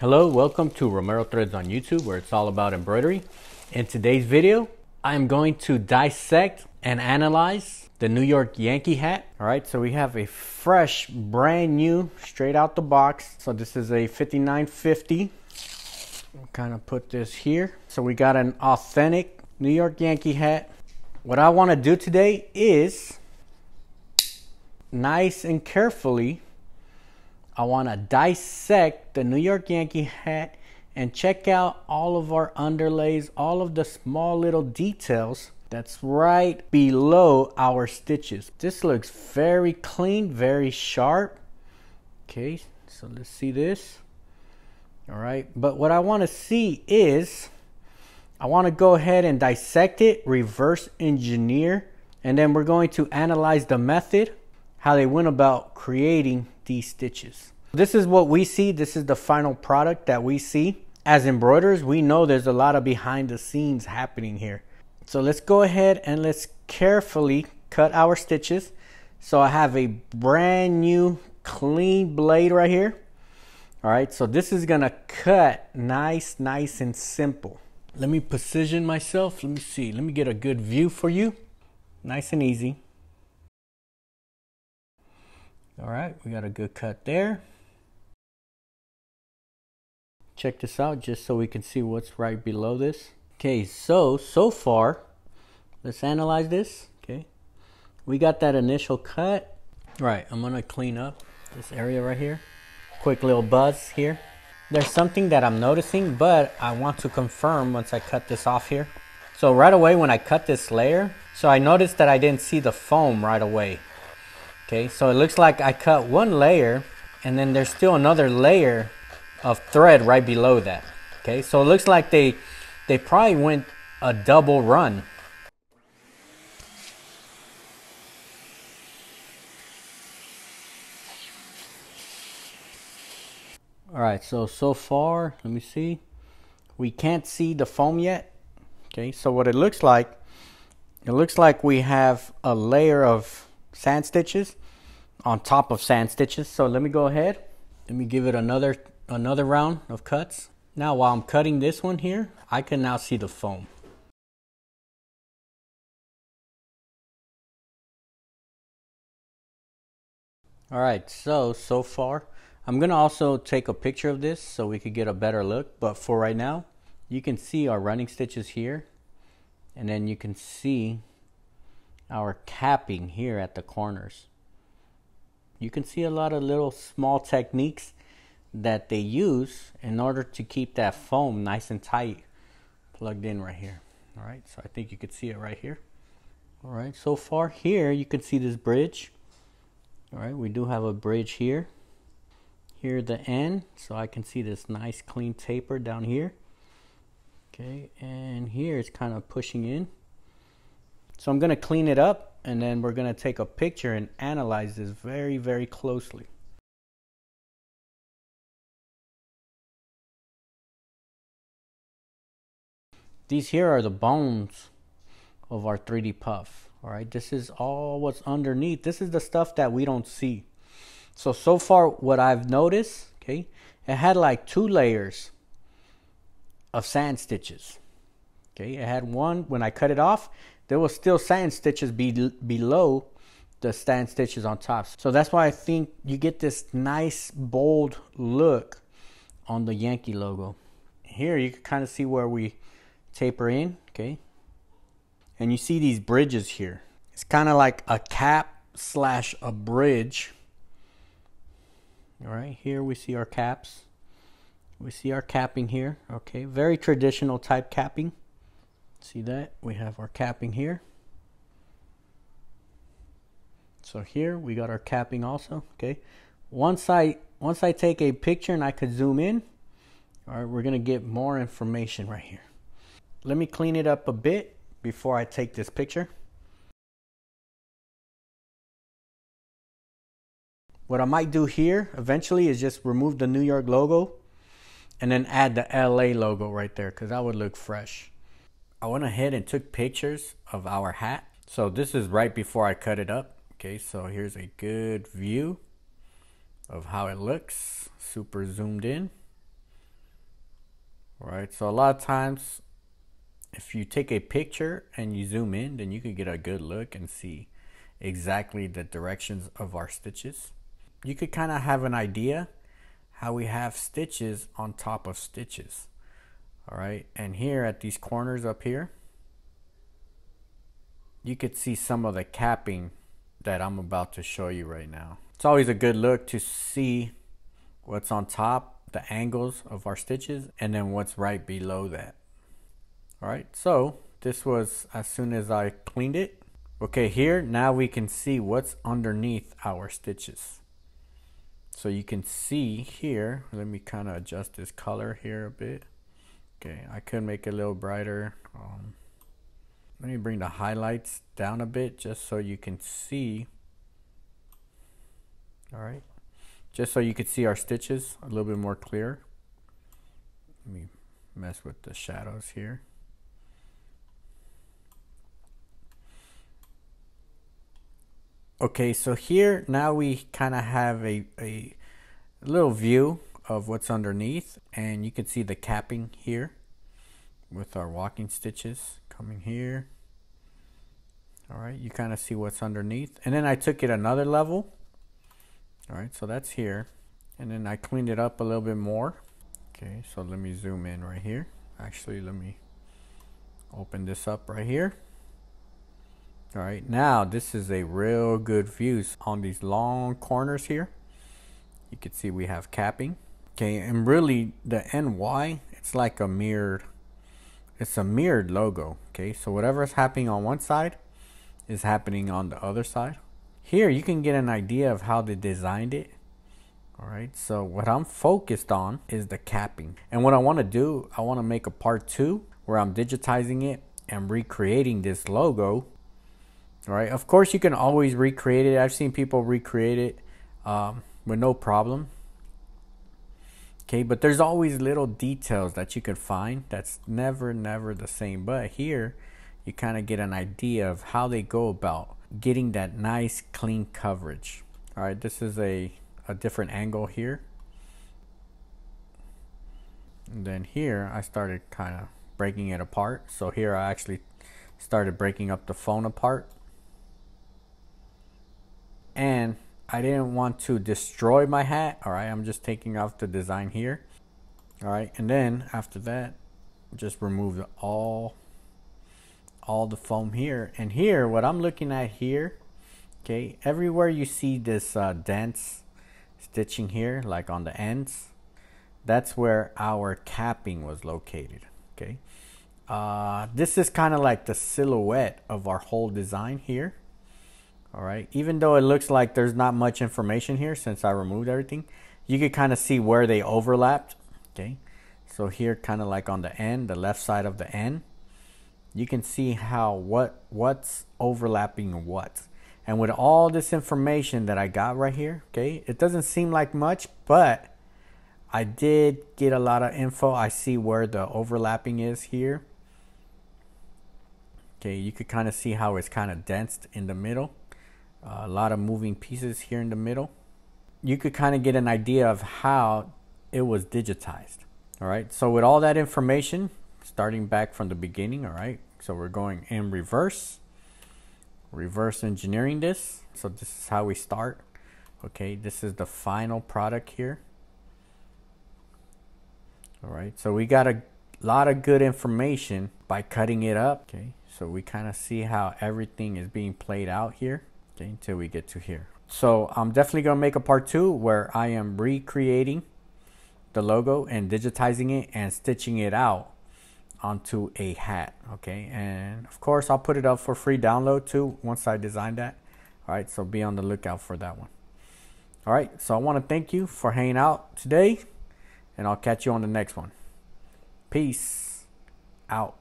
Hello, welcome to Romero Threads on YouTube where it's all about embroidery. In today's video, I'm going to dissect and analyze the New York Yankee hat. All right, so we have a fresh, brand new, straight out the box. So this is a 5950. kind of put this here. So we got an authentic New York Yankee hat. What I want to do today is nice and carefully I want to dissect the New York Yankee hat and check out all of our underlays, all of the small little details that's right below our stitches. This looks very clean, very sharp. Okay, so let's see this. All right, but what I want to see is I want to go ahead and dissect it, reverse engineer, and then we're going to analyze the method, how they went about creating these stitches. This is what we see. This is the final product that we see. As embroiderers, we know there's a lot of behind the scenes happening here. So let's go ahead and let's carefully cut our stitches. So I have a brand new clean blade right here. All right, so this is gonna cut nice, nice and simple. Let me position myself. Let me see. Let me get a good view for you. Nice and easy. All right, we got a good cut there. Check this out just so we can see what's right below this. Okay, so, so far, let's analyze this. Okay, we got that initial cut. Right, I'm gonna clean up this area right here. Quick little buzz here. There's something that I'm noticing, but I want to confirm once I cut this off here. So right away when I cut this layer, so I noticed that I didn't see the foam right away. Okay, so it looks like I cut one layer and then there's still another layer of thread right below that. Okay, so it looks like they they probably went a double run. All right, so so far, let me see. We can't see the foam yet. Okay, so what it looks like, it looks like we have a layer of satin stitches on top of satin stitches. So let me go ahead. Let me give it another another round of cuts. Now while I'm cutting this one here, I can now see the foam. All right, so, so far, I'm gonna also take a picture of this so we could get a better look. But for right now, you can see our running stitches here. And then you can see our capping here at the corners you can see a lot of little small techniques that they use in order to keep that foam nice and tight plugged in right here. All right, so I think you could see it right here. All right, so far here you can see this bridge. All right, we do have a bridge here. Here the end, so I can see this nice clean taper down here. Okay, and here it's kind of pushing in. So I'm gonna clean it up and then we're going to take a picture and analyze this very, very closely. These here are the bones of our 3D puff. All right, this is all what's underneath. This is the stuff that we don't see. So, so far what I've noticed, okay, it had like two layers of satin stitches. Okay, it had one, when I cut it off, there was still satin stitches be, below the satin stitches on top. So that's why I think you get this nice bold look on the Yankee logo. Here you can kind of see where we taper in, okay? And you see these bridges here. It's kind of like a cap slash a bridge. All right, here we see our caps. We see our capping here, okay? Very traditional type capping. See that? We have our capping here. So here we got our capping also, okay? Once I once I take a picture and I could zoom in, all right, we're gonna get more information right here. Let me clean it up a bit before I take this picture. What I might do here eventually is just remove the New York logo and then add the LA logo right there because that would look fresh. I went ahead and took pictures of our hat. So this is right before I cut it up. Okay, so here's a good view of how it looks. Super zoomed in. All right, so a lot of times if you take a picture and you zoom in, then you can get a good look and see exactly the directions of our stitches. You could kind of have an idea how we have stitches on top of stitches. All right, and here at these corners up here, you could see some of the capping that I'm about to show you right now. It's always a good look to see what's on top, the angles of our stitches, and then what's right below that. All right, so this was as soon as I cleaned it. Okay, here now we can see what's underneath our stitches. So you can see here, let me kind of adjust this color here a bit. Okay, I could make it a little brighter. Um, let me bring the highlights down a bit just so you can see. All right, just so you can see our stitches a little bit more clear. Let me mess with the shadows here. Okay, so here now we kind of have a, a little view of what's underneath and you can see the capping here with our walking stitches coming here. All right, you kind of see what's underneath. And then I took it another level. All right, so that's here. And then I cleaned it up a little bit more. Okay, so let me zoom in right here. Actually, let me open this up right here. All right, now this is a real good view on these long corners here. You can see we have capping. Okay, and really the NY, it's like a mirrored, it's a mirrored logo. Okay, so whatever is happening on one side is happening on the other side. Here you can get an idea of how they designed it. All right, so what I'm focused on is the capping. And what I wanna do, I wanna make a part two where I'm digitizing it and recreating this logo All right, Of course, you can always recreate it. I've seen people recreate it um, with no problem. Okay, but there's always little details that you can find that's never, never the same. But here, you kind of get an idea of how they go about getting that nice, clean coverage. All right, this is a, a different angle here. And then here, I started kind of breaking it apart. So here I actually started breaking up the phone apart and I didn't want to destroy my hat. All right, I'm just taking off the design here. All right, and then after that, just remove all all the foam here. And here, what I'm looking at here, okay, everywhere you see this uh, dense stitching here, like on the ends, that's where our capping was located. Okay, uh, this is kind of like the silhouette of our whole design here all right. Even though it looks like there's not much information here since I removed everything you can kind of see where they overlapped okay? So here kind of like on the end the left side of the end you can see how what what's overlapping what. And with all this information that I got right here okay it doesn't seem like much but I did get a lot of info. I see where the overlapping is here. Okay you could kind of see how it's kind of dense in the middle a lot of moving pieces here in the middle. You could kind of get an idea of how it was digitized. All right, so with all that information, starting back from the beginning, all right, so we're going in reverse, reverse engineering this. So this is how we start. Okay, this is the final product here. All right, so we got a lot of good information by cutting it up. Okay, so we kind of see how everything is being played out here until we get to here. So I'm definitely going to make a part two where I am recreating the logo and digitizing it and stitching it out onto a hat. Okay. And of course, I'll put it up for free download too once I design that. All right. So be on the lookout for that one. All right. So I want to thank you for hanging out today and I'll catch you on the next one. Peace out.